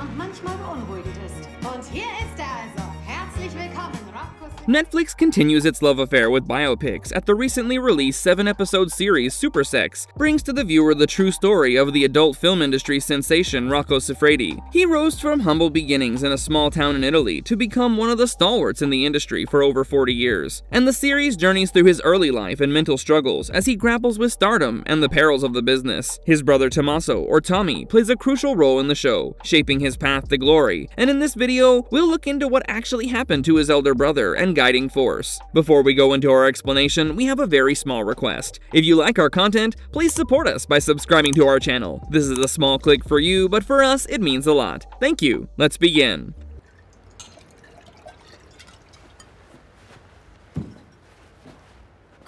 und manchmal beunruhigend ist. Und hier ist er also. Herzlich willkommen. Netflix continues its love affair with biopics at the recently released 7-episode series Supersex, brings to the viewer the true story of the adult film industry sensation Rocco Siffredi. He rose from humble beginnings in a small town in Italy to become one of the stalwarts in the industry for over 40 years, and the series journeys through his early life and mental struggles as he grapples with stardom and the perils of the business. His brother Tommaso, or Tommy, plays a crucial role in the show, shaping his path to glory, and in this video, we'll look into what actually happened to his elder brother and guiding force. Before we go into our explanation, we have a very small request. If you like our content, please support us by subscribing to our channel. This is a small click for you, but for us, it means a lot. Thank you. Let's begin.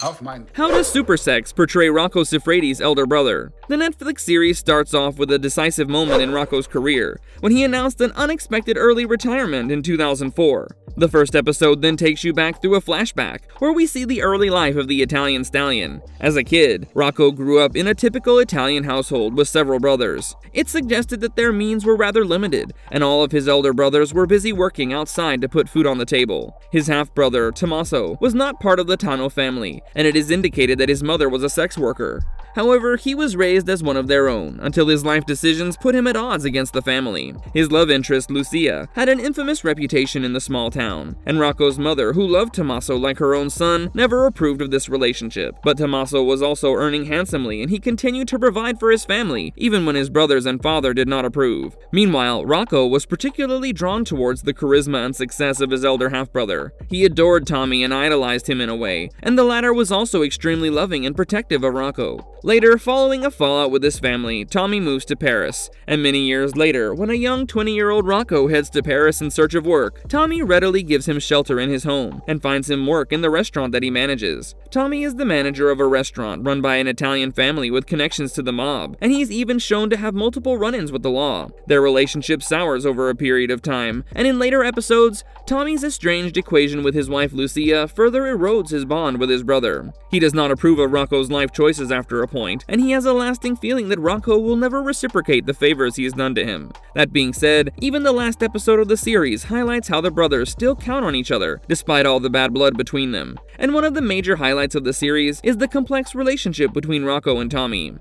How does Supersex portray Rocco Siffredi's elder brother? The Netflix series starts off with a decisive moment in Rocco's career, when he announced an unexpected early retirement in 2004. The first episode then takes you back through a flashback, where we see the early life of the Italian stallion. As a kid, Rocco grew up in a typical Italian household with several brothers. It suggested that their means were rather limited, and all of his elder brothers were busy working outside to put food on the table. His half-brother, Tommaso, was not part of the Tano family, and it is indicated that his mother was a sex worker. However, he was raised as one of their own, until his life decisions put him at odds against the family. His love interest, Lucia, had an infamous reputation in the small town, and Rocco's mother, who loved Tommaso like her own son, never approved of this relationship. But Tommaso was also earning handsomely, and he continued to provide for his family, even when his brothers and father did not approve. Meanwhile, Rocco was particularly drawn towards the charisma and success of his elder half-brother. He adored Tommy and idolized him in a way, and the latter was also extremely loving and protective of Rocco. Later, following a fallout with his family, Tommy moves to Paris, and many years later, when a young 20-year-old Rocco heads to Paris in search of work, Tommy readily gives him shelter in his home and finds him work in the restaurant that he manages. Tommy is the manager of a restaurant run by an Italian family with connections to the mob, and he's even shown to have multiple run-ins with the law. Their relationship sours over a period of time, and in later episodes, Tommy's estranged equation with his wife Lucia further erodes his bond with his brother. He does not approve of Rocco's life choices after a point, and he has a lasting feeling that Rocco will never reciprocate the favors he has done to him. That being said, even the last episode of the series highlights how the brothers still count on each other, despite all the bad blood between them. And one of the major highlights of the series is the complex relationship between Rocco and Tommy.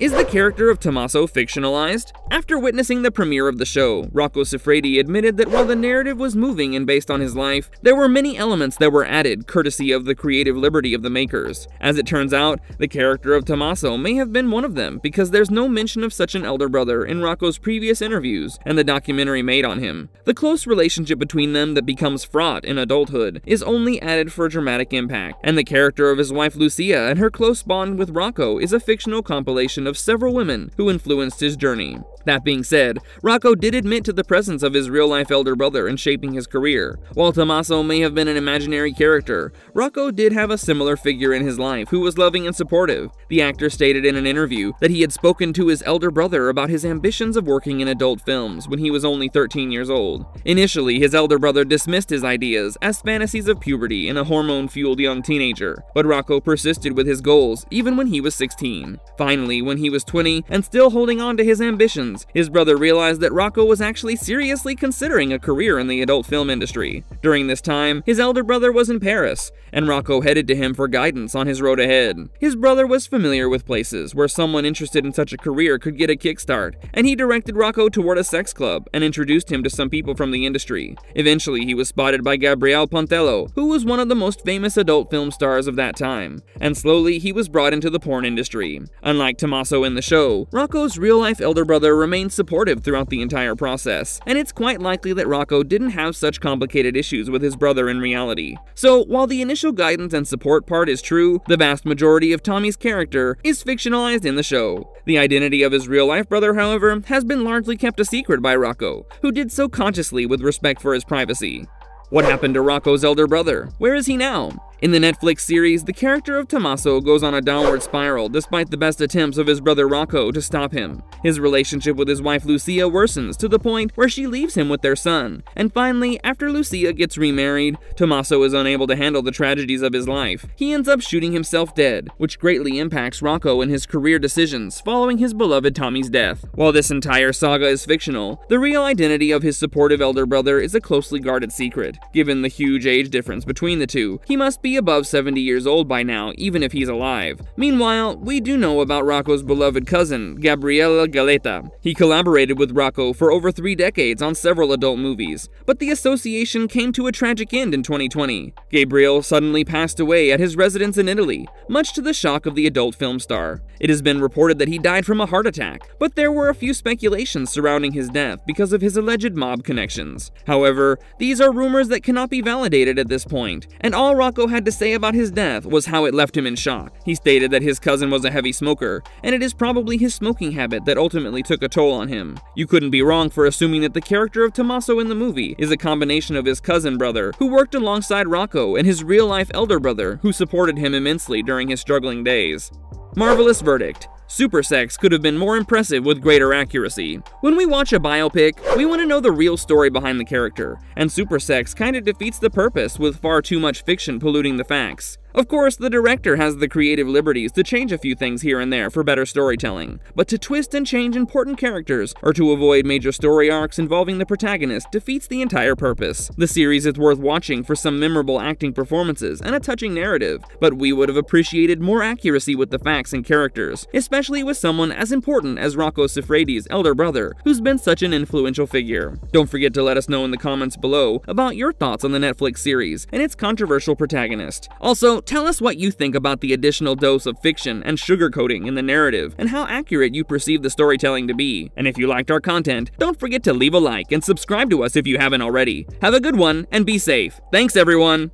Is the character of Tommaso fictionalized? After witnessing the premiere of the show, Rocco Siffredi admitted that while the narrative was moving and based on his life, there were many elements that were added courtesy of the creative liberty of the makers. As it turns out, the character of Tommaso may have been one of them because there's no mention of such an elder brother in Rocco's previous interviews and the documentary made on him. The close relationship between them that becomes fraught in adulthood is only added for dramatic impact, and the character of his wife Lucia and her close bond with Rocco is a fictional compilation of several women who influenced his journey. That being said, Rocco did admit to the presence of his real-life elder brother in shaping his career. While Tommaso may have been an imaginary character, Rocco did have a similar figure in his life who was loving and supportive. The actor stated in an interview that he had spoken to his elder brother about his ambitions of working in adult films when he was only 13 years old. Initially, his elder brother dismissed his ideas as fantasies of puberty in a hormone-fueled young teenager, but Rocco persisted with his goals even when he was 16. Finally, when he was 20 and still holding on to his ambitions, his brother realized that Rocco was actually seriously considering a career in the adult film industry. During this time, his elder brother was in Paris, and Rocco headed to him for guidance on his road ahead. His brother was familiar with places where someone interested in such a career could get a kickstart, and he directed Rocco toward a sex club and introduced him to some people from the industry. Eventually, he was spotted by Gabriele Pontello, who was one of the most famous adult film stars of that time, and slowly he was brought into the porn industry. Unlike Tommaso in the show, Rocco's real-life elder brother remained supportive throughout the entire process, and it's quite likely that Rocco didn't have such complicated issues with his brother in reality. So, while the initial guidance and support part is true, the vast majority of Tommy's character is fictionalized in the show. The identity of his real-life brother, however, has been largely kept a secret by Rocco, who did so consciously with respect for his privacy. What happened to Rocco's elder brother? Where is he now? In the Netflix series, the character of Tommaso goes on a downward spiral despite the best attempts of his brother Rocco to stop him. His relationship with his wife Lucia worsens to the point where she leaves him with their son, and finally, after Lucia gets remarried, Tommaso is unable to handle the tragedies of his life. He ends up shooting himself dead, which greatly impacts Rocco in his career decisions following his beloved Tommy's death. While this entire saga is fictional, the real identity of his supportive elder brother is a closely guarded secret. Given the huge age difference between the two, he must be above 70 years old by now, even if he's alive. Meanwhile, we do know about Rocco's beloved cousin, Gabriele Galetta. He collaborated with Rocco for over three decades on several adult movies, but the association came to a tragic end in 2020. Gabriel suddenly passed away at his residence in Italy, much to the shock of the adult film star. It has been reported that he died from a heart attack, but there were a few speculations surrounding his death because of his alleged mob connections. However, these are rumors that cannot be validated at this point, and all Rocco had to say about his death was how it left him in shock. He stated that his cousin was a heavy smoker, and it is probably his smoking habit that ultimately took a toll on him. You couldn't be wrong for assuming that the character of Tommaso in the movie is a combination of his cousin brother, who worked alongside Rocco, and his real-life elder brother, who supported him immensely during his struggling days. Marvelous verdict. Supersex could have been more impressive with greater accuracy. When we watch a biopic, we want to know the real story behind the character, and Supersex kinda defeats the purpose with far too much fiction polluting the facts. Of course, the director has the creative liberties to change a few things here and there for better storytelling, but to twist and change important characters or to avoid major story arcs involving the protagonist defeats the entire purpose. The series is worth watching for some memorable acting performances and a touching narrative, but we would have appreciated more accuracy with the facts and characters, especially with someone as important as Rocco Siffredi's elder brother, who's been such an influential figure. Don't forget to let us know in the comments below about your thoughts on the Netflix series and its controversial protagonist. Also, tell us what you think about the additional dose of fiction and sugarcoating in the narrative, and how accurate you perceive the storytelling to be. And if you liked our content, don't forget to leave a like and subscribe to us if you haven't already. Have a good one, and be safe. Thanks everyone!